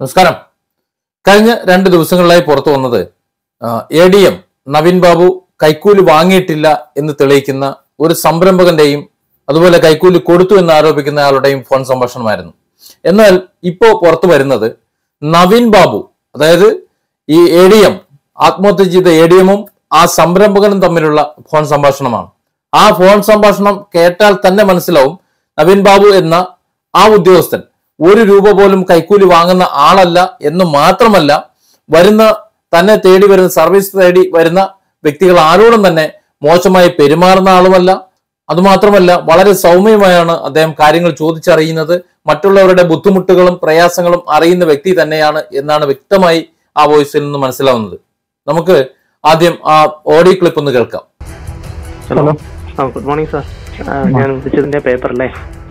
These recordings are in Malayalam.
നമസ്കാരം. കഴിഞ്ഞ രണ്ട് ദിവസങ്ങളിലായി പുറത്തു വന്നത് A D M Naveen Babu കൈക്കൂലി വാങ്ങിയിട്ടില്ല എന്ന് തെളിയിക്കുന്ന ഒരു സംരംഭകന്റെയും അതുപോലെ കൈക്കൂലി കൊടുത്തു എന്ന് ആരോപിക്കുന്ന ആളുടെയും ഫോൺ സംഭാഷണമായിരുന്നു. എന്നാൽ ഇപ്പോ പുറത്തു വരുന്നത് നവീൻ ബാബു അതായത് ഈ എ ഡി എം ആത്മഹത്യ ചെയ്ത എ ഡി എമ്മും ആ സംരംഭകനും തമ്മിലുള്ള ഫോൺ സംഭാഷണമാണ്. ആ ഫോൺ സംഭാഷണം കേട്ടാൽ തന്നെ മനസ്സിലാവും നവീൻ ബാബു എന്ന ആ ഉദ്യോഗസ്ഥൻ ഒരു രൂപ പോലും കൈക്കൂലി വാങ്ങുന്ന ആളല്ല എന്ന് മാത്രമല്ല വരുന്ന തന്നെ തേടി വരുന്ന സർവീസ് തേടി വരുന്ന വ്യക്തികൾ ആരോടും തന്നെ മോശമായി പെരുമാറുന്ന ആളുമല്ല. അതുമാത്രമല്ല വളരെ സൗമ്യമായാണ് അദ്ദേഹം കാര്യങ്ങൾ ചോദിച്ചറിയുന്നത്. മറ്റുള്ളവരുടെ ബുദ്ധിമുട്ടുകളും പ്രയാസങ്ങളും അറിയുന്ന വ്യക്തി തന്നെയാണ് എന്നാണ് വ്യക്തമായി ആ വോയിസിൽ നിന്ന് മനസ്സിലാവുന്നത്. നമുക്ക് ആദ്യം ആ ഓഡിയോ ക്ലിപ്പ് ഒന്ന് കേൾക്കാം. ഹലോ ഗുഡ് മോർണിംഗ് സാർ ഞാൻ വിളിച്ചതിന്റെ പേപ്പറല്ലേ?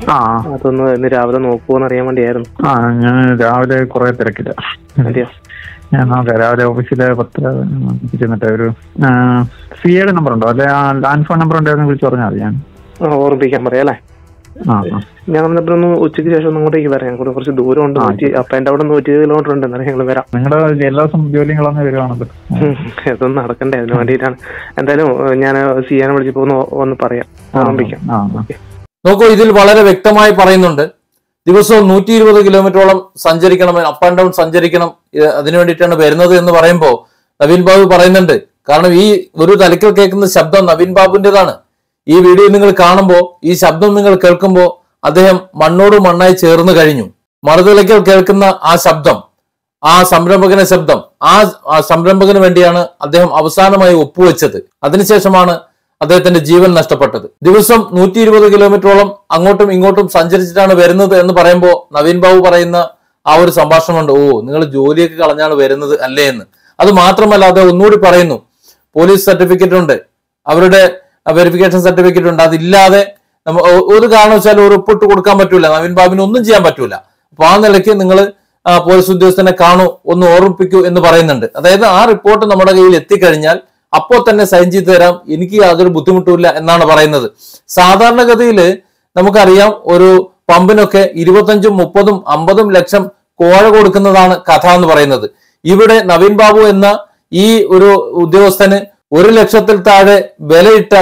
ആ. അതൊന്ന് ഇന്ന് രാവിലെ നോക്കുമോന്ന് അറിയാൻ വേണ്ടിയായിരുന്നു. ആ ഞാൻ രാവിലെ കുറെ തിരക്കില്ല ഞാൻ നോക്കാം രാവിലെ ഓഫീസിലെ പത്ര ചെന്നിട്ട് ഒരു സി എയുടെ നമ്പർ ഉണ്ടോ? അല്ലെ ലാൻഡ് ഫോൺ നമ്പർ ഉണ്ടായിരുന്നു വിളിച്ചു പറഞ്ഞാൽ മതി ഞാൻ. ഓർമ്മിപ്പിക്കാൻ പറയാം അല്ലേ. ഞാൻ വന്നപ്പോ ഒന്ന് ഉച്ചയ്ക്ക് ശേഷം ഇങ്ങോട്ടേക്ക് വരാം ഞങ്ങൾ കുറച്ച് ദൂരം ഉണ്ട് നൂറ്റി അപ്പൊ എന്റെ അവിടെ നൂറ്റി കിലോമീറ്റർ ഉണ്ട് എന്നാലും ഞങ്ങൾ വരാം. നിങ്ങളുടെ എല്ലാ ജോലികളൊന്നും വരുവാണല്ലോ ഇതൊന്നും നടക്കണ്ടേ അതിന് വേണ്ടിയിട്ടാണ്. എന്തായാലും ഞാൻ സിയാനെ വിളിച്ചപ്പോ ഒന്ന് ഒന്ന് പറയാം. ഓർമ്മിപ്പിക്കാം ആ ആ. നോക്കൂ ഇതിൽ വളരെ വ്യക്തമായി പറയുന്നുണ്ട്. ദിവസവും നൂറ്റി ഇരുപത് കിലോമീറ്ററോളം സഞ്ചരിക്കണം അപ്പ് ആൻഡ് ഡൗൺ സഞ്ചരിക്കണം അതിനു വേണ്ടിയിട്ടാണ് വരുന്നത് എന്ന് പറയുമ്പോൾ നവീൻ ബാബു പറയുന്നുണ്ട്. കാരണം ഈ ഒരു തലക്കൽ കേൾക്കുന്ന ശബ്ദം നവീൻ ബാബുവിന്റെതാണ് ഈ വീഡിയോ നിങ്ങൾ കാണുമ്പോൾ ഈ ശബ്ദം നിങ്ങൾ കേൾക്കുമ്പോൾ അദ്ദേഹം മണ്ണോട് മണ്ണായി ചേർന്ന് കഴിഞ്ഞു. മറുതലയ്ക്കൽ കേൾക്കുന്ന ആ ശബ്ദം ആ സംരംഭകന്റെ ശബ്ദം ആ ആ സംരംഭകന് വേണ്ടിയാണ് അദ്ദേഹം അവസാനമായി ഒപ്പുവെച്ചത്. അതിനുശേഷമാണ് അദ്ദേഹത്തിന്റെ ജീവൻ നഷ്ടപ്പെട്ടത്. ദിവസം നൂറ്റി ഇരുപത് കിലോമീറ്ററോളം അങ്ങോട്ടും ഇങ്ങോട്ടും സഞ്ചരിച്ചിട്ടാണ് വരുന്നത് എന്ന് പറയുമ്പോൾ നവീൻ ബാബു പറയുന്ന ആ ഒരു സംഭാഷണമുണ്ട്. ഓ നിങ്ങൾ ജോലിയൊക്കെ കളഞ്ഞാണ് വരുന്നത് അല്ലേ എന്ന്. അത് മാത്രമല്ല അത് ഒന്നുകൂടി പറയുന്നു. പോലീസ് സർട്ടിഫിക്കറ്റ് ഉണ്ട്. അവരുടെ വെരിഫിക്കേഷൻ സർട്ടിഫിക്കറ്റ് ഉണ്ട്. അതില്ലാതെ ഒരു കാരണവശാലും ഒരു ഒപ്പിട്ട് കൊടുക്കാൻ പറ്റൂല. നവീൻ ബാബുവിന് ഒന്നും ചെയ്യാൻ പറ്റൂല. അപ്പൊ ആ നിലയ്ക്ക് നിങ്ങൾ പോലീസ് ഉദ്യോഗസ്ഥനെ കാണൂ ഒന്ന് ഓർമ്മിപ്പിക്കൂ എന്ന് പറയുന്നുണ്ട്. അതായത് ആ റിപ്പോർട്ട് നമ്മുടെ കയ്യിൽ എത്തിക്കഴിഞ്ഞാൽ അപ്പോൾ തന്നെ സൈൻ ചെയ്ത് തരാം. എനിക്ക് യാതൊരു ബുദ്ധിമുട്ടില്ല എന്നാണ് പറയുന്നത്. സാധാരണഗതിയിൽ നമുക്കറിയാം ഒരു പമ്പിനൊക്കെ ഇരുപത്തഞ്ചും മുപ്പതും അമ്പതും ലക്ഷം കോഴ കൊടുക്കുന്നതാണ് കഥ എന്ന് പറയുന്നത്. ഇവിടെ നവീൻ ബാബു എന്ന ഈ ഒരു ഉദ്യോഗസ്ഥന് ഒരു ലക്ഷത്തിൽ താഴെ വിലയിട്ട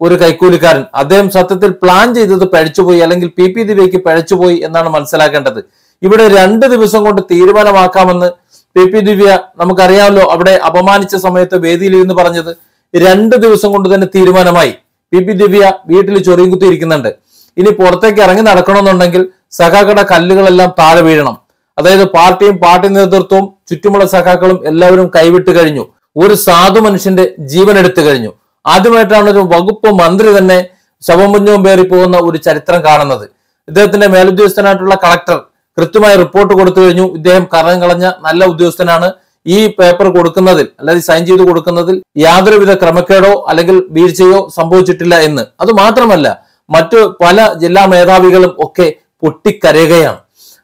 ഒരു കൈക്കൂലിക്കാരൻ. അദ്ദേഹം സത്യത്തിൽ പ്ലാൻ ചെയ്തത് പഴിച്ചുപോയി അല്ലെങ്കിൽ പി പി ദിവ്യക്ക് പഴിച്ചുപോയി എന്നാണ് മനസ്സിലാക്കേണ്ടത്. ഇവിടെ രണ്ട് ദിവസം കൊണ്ട് തീരുമാനമാക്കാമെന്ന് പി പി ദിവ്യ നമുക്കറിയാമല്ലോ. അവിടെ അപമാനിച്ച സമയത്ത് വേദിയിൽ ഇരുന്ന് പറഞ്ഞത് രണ്ട് ദിവസം കൊണ്ട് തന്നെ തീരുമാനമായി. പി പി ദിവ്യ വീട്ടിൽ ചൊറിയും കുത്തിയിരിക്കുന്നുണ്ട് ഇനി പുറത്തേക്ക് ഇറങ്ങി നടക്കണമെന്നുണ്ടെങ്കിൽ സഖാക്കളുടെ കല്ലുകളെല്ലാം താഴെ വീഴണം. അതായത് പാർട്ടിയും പാർട്ടി നേതൃത്വവും ചുറ്റുമുള്ള സഖാക്കളും എല്ലാവരും കൈവിട്ട് കഴിഞ്ഞു. ഒരു സാധു മനുഷ്യന്റെ ജീവൻ എടുത്തു കഴിഞ്ഞു. ആദ്യമായിട്ടാണ് ഒരു വകുപ്പ് മന്ത്രി തന്നെ ശവമുഞ്ഞവും പേറി പോകുന്ന ഒരു ചരിത്രം കാണുന്നത്. ഇദ്ദേഹത്തിന്റെ മേലുദ്യോഗസ്ഥനായിട്ടുള്ള കളക്ടർ കൃത്യമായി റിപ്പോർട്ട് കൊടുത്തു കഴിഞ്ഞു. ഇദ്ദേഹം കറം കളഞ്ഞ നല്ല ഉദ്യോഗസ്ഥനാണ് ഈ പേപ്പർ കൊടുക്കുന്നതിൽ അല്ലെങ്കിൽ സൈൻ ചെയ്ത് കൊടുക്കുന്നതിൽ യാതൊരുവിധ ക്രമക്കേടോ അല്ലെങ്കിൽ വീഴ്ചയോ സംഭവിച്ചിട്ടില്ല എന്ന്. അത് മാത്രമല്ല മറ്റു പല ജില്ലാ മേധാവികളും ഒക്കെ പൊട്ടിക്കരയുകയാണ്.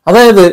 അതായത്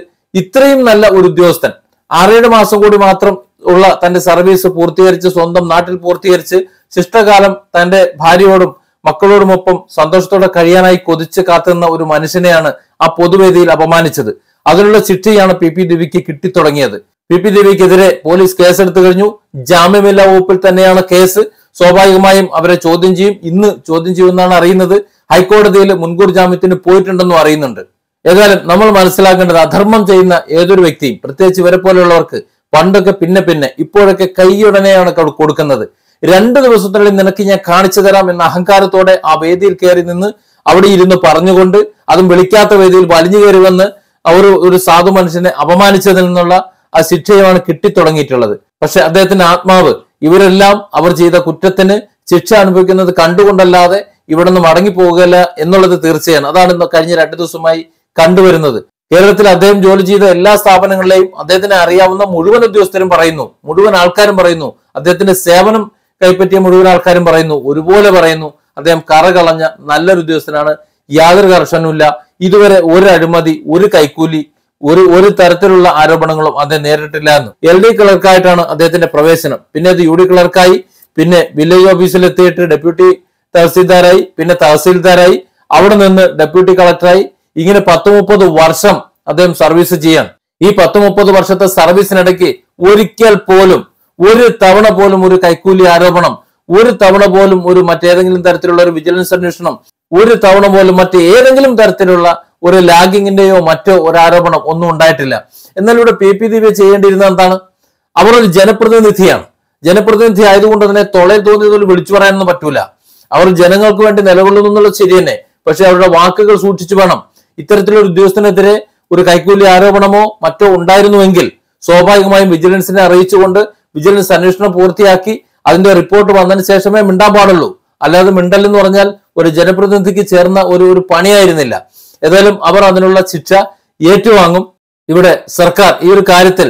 ഇത്രയും നല്ല ഒരു ഉദ്യോഗസ്ഥൻ ആറേഴ് മാസം കൂടി മാത്രം ഉള്ള തന്റെ സർവീസ് പൂർത്തീകരിച്ച് സ്വന്തം നാട്ടിൽ പൂർത്തീകരിച്ച് ശിഷ്ടകാലം തന്റെ ഭാര്യയോടും മക്കളോടുമൊപ്പം സന്തോഷത്തോടെ കഴിയാനായി കൊതിച്ച് കാത്തുന്ന ഒരു മനുഷ്യനെയാണ് ആ പൊതുവേദിയിൽ അപമാനിച്ചത്. അതിനുള്ള ശിക്ഷയാണ് പി പി ദേവിക്ക് കിട്ടിത്തുടങ്ങിയത്. പി പി ദേവിക്കെതിരെ പോലീസ് കേസെടുത്തു കഴിഞ്ഞു. ജാമ്യമില്ലാ വകുപ്പിൽ തന്നെയാണ് കേസ്. സ്വാഭാവികമായും അവരെ ചോദ്യം ചെയ്യും. ഇന്ന് ചോദ്യം ചെയ്യുമെന്നാണ് അറിയുന്നത്. ഹൈക്കോടതിയിൽ മുൻകൂർ ജാമ്യത്തിന് പോയിട്ടുണ്ടെന്നും അറിയുന്നുണ്ട്. ഏതായാലും നമ്മൾ മനസ്സിലാക്കേണ്ടത് അധർമ്മം ചെയ്യുന്ന ഏതൊരു വ്യക്തിയും പ്രത്യേകിച്ച് ഇവരെ പോലെയുള്ളവർക്ക് പണ്ടൊക്കെ പിന്നെ പിന്നെ ഇപ്പോഴൊക്കെ കൈയുടനെയാണ് കൊടുക്കുന്നത്. രണ്ട് ദിവസത്തിനുള്ളിൽ നിനക്ക് ഞാൻ കാണിച്ചു തരാം എന്ന അഹങ്കാരത്തോടെ ആ വേദിയിൽ കയറി നിന്ന് അവിടെ ഇരുന്ന് പറഞ്ഞുകൊണ്ട് അതും വിളിക്കാത്ത വേദിയിൽ വലിഞ്ഞു കയറി വന്ന് ഒരു ഒരു സാധു മനുഷ്യനെ അപമാനിച്ചതിൽ നിന്നുള്ള ആ ശിക്ഷയുമാണ് കിട്ടിത്തുടങ്ങിയിട്ടുള്ളത്. പക്ഷെ അദ്ദേഹത്തിന്റെ ആത്മാവ് ഇവരെല്ലാം അവർ ചെയ്ത കുറ്റത്തിന് ശിക്ഷ അനുഭവിക്കുന്നത് കണ്ടുകൊണ്ടല്ലാതെ ഇവിടെ നിന്ന് മടങ്ങിപ്പോകുകയില്ല എന്നുള്ളത് തീർച്ചയാണ്. അതാണ് ഇന്ന് കഴിഞ്ഞ രണ്ടു ദിവസമായി കണ്ടുവരുന്നത്. കേരളത്തിൽ അദ്ദേഹം ജോലി ചെയ്ത എല്ലാ സ്ഥാപനങ്ങളിലെയും അദ്ദേഹത്തിനെ അറിയാവുന്ന മുഴുവൻ ഉദ്യോഗസ്ഥരും പറയുന്നു മുഴുവൻ ആൾക്കാരും പറയുന്നു അദ്ദേഹത്തിന്റെ സേവനം കൈപ്പറ്റിയ മുഴുവൻ ആൾക്കാരും പറയുന്നു ഒരുപോലെ പറയുന്നു. അദ്ദേഹം കറ കളഞ്ഞ നല്ലൊരു ഉദ്യോഗസ്ഥനാണ്. യാതൊരു കർഷനുമില്ല ഇതുവരെ ഒരു അഴിമതി ഒരു കൈക്കൂലി ഒരു ഒരു തരത്തിലുള്ള ആരോപണങ്ങളും അദ്ദേഹം നേരിട്ടില്ല എന്ന്. എൽ ഡി ക്ലർക്കായിട്ടാണ് അദ്ദേഹത്തിന്റെ പ്രവേശനം. പിന്നെ അത് യു ഡി ക്ലർക്കായി പിന്നെ വില്ലേജ് ഓഫീസിൽ എത്തിയിട്ട് ഡെപ്യൂട്ടി തഹസീൽദാരായി പിന്നെ തഹസീൽദാരായി അവിടെ നിന്ന് ഡെപ്യൂട്ടി കളക്ടറായി. ഇങ്ങനെ പത്ത് മുപ്പത് വർഷം അദ്ദേഹം സർവീസ് ചെയ്യാൻ ഈ പത്ത് മുപ്പത് വർഷത്തെ സർവീസിനിടയ്ക്ക് ഒരിക്കൽ പോലും ഒരു തവണ പോലും ഒരു കൈക്കൂലി ആരോപണം ഒരു തവണ പോലും ഒരു മറ്റേതെങ്കിലും തരത്തിലുള്ള ഒരു വിജിലൻസ് അന്വേഷണം ഒരു തവണ പോലും മറ്റ് ഏതെങ്കിലും തരത്തിലുള്ള ഒരു ലാഗിങ്ങിന്റെയോ മറ്റോ ഒരു ആരോപണം ഒന്നും ഉണ്ടായിട്ടില്ല. എന്നാൽ ഇവിടെ പി പി ദിവ്യ ചെയ്യേണ്ടിയിരുന്ന എന്താണ്? അവർ ഒരു ജനപ്രതിനിധിയാണ്. ജനപ്രതിനിധി ആയതുകൊണ്ട് തന്നെ തൊളയിൽ തോന്നിയതുപോലെ വിളിച്ചു പറയാനൊന്നും പറ്റൂല. അവർ ജനങ്ങൾക്ക് വേണ്ടി നിലകൊള്ളുന്നു എന്നുള്ളത് ശരി തന്നെ. പക്ഷെ അവരുടെ വാക്കുകൾ സൂക്ഷിച്ചു വേണം. ഇത്തരത്തിലൊരു ഉദ്യോഗസ്ഥനെതിരെ ഒരു കൈക്കൂലി ആരോപണമോ മറ്റോ ഉണ്ടായിരുന്നുവെങ്കിൽ സ്വാഭാവികമായും വിജിലൻസിനെ അറിയിച്ചുകൊണ്ട് വിജിലൻസ് അന്വേഷണം പൂർത്തിയാക്കി അതിന്റെ റിപ്പോർട്ട് വന്നതിന് ശേഷമേ മിണ്ടാൻ പാടുള്ളൂ. അല്ലാതെ മിണ്ടലെന്ന് പറഞ്ഞാൽ ഒരു ജനപ്രതിനിധിക്ക് ചേർന്ന ഒരു ഒരു പണിയായിരുന്നില്ല. ഏതായാലും അവർ അതിനുള്ള ശിക്ഷ ഏറ്റുവാങ്ങും. ഇവിടെ സർക്കാർ ഈ ഒരു കാര്യത്തിൽ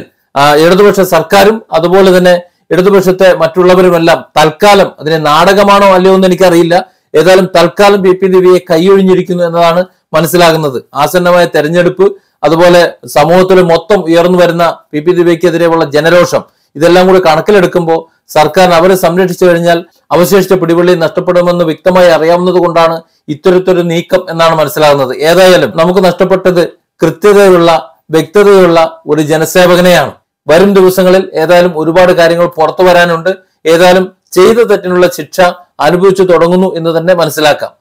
ഇടതുപക്ഷ സർക്കാരും അതുപോലെ തന്നെ ഇടതുപക്ഷത്തെ മറ്റുള്ളവരുമെല്ലാം തൽക്കാലം അതിനെ നാടകമാണോ അല്ലയോ എന്ന് എനിക്കറിയില്ല. ഏതായാലും തൽക്കാലം പി പി ദേവിയെ കൈയൊഴിഞ്ഞിരിക്കുന്നു എന്നതാണ് മനസ്സിലാകുന്നത്. ആസന്നമായ തെരഞ്ഞെടുപ്പ് അതുപോലെ സമൂഹത്തിൽ മൊത്തം ഉയർന്നു വരുന്ന പി പി ദേവിക്കെതിരെയുള്ള ജനരോഷം ഇതെല്ലാം കൂടി കണക്കിലെടുക്കുമ്പോൾ സർക്കാർ അവരെ സംരക്ഷിച്ചു കഴിഞ്ഞാൽ അവശേഷിച്ച പിടിവള്ളി നഷ്ടപ്പെടുമെന്ന് വ്യക്തമായി അറിയാവുന്നത് കൊണ്ടാണ് ഇത്തരത്തൊരു നീക്കം എന്നാണ് മനസ്സിലാകുന്നത്. ഏതായാലും നമുക്ക് നഷ്ടപ്പെട്ടത് കൃത്യതയുള്ള വ്യക്തതയുള്ള ഒരു ജനസേവകനെയാണ്. വരും ദിവസങ്ങളിൽ ഏതായാലും ഒരുപാട് കാര്യങ്ങൾ പുറത്തു വരാനുണ്ട്. ഏതായാലും ചെയ്ത തെറ്റിനുള്ള ശിക്ഷ അനുഭവിച്ചു തുടങ്ങുന്നു എന്ന് തന്നെ മനസ്സിലാക്കാം.